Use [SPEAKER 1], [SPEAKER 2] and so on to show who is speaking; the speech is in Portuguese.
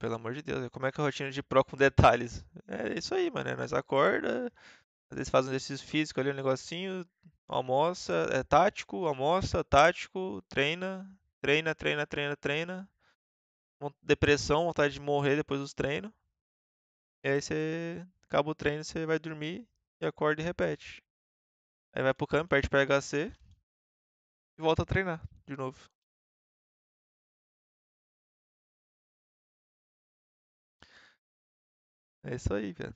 [SPEAKER 1] pelo amor de Deus. Como é que é a rotina de pro com detalhes? É isso aí, mano. é Nós acorda, às vezes faz um exercício físico ali, um negocinho, almoça, é tático, almoça, tático, treina, treina, treina, treina, treina. Depressão, vontade de morrer depois dos treinos. E aí você acaba o treino, você vai dormir e acorda e repete. Aí vai pro campo, perde pra HC e volta a treinar de novo. É isso aí, cara.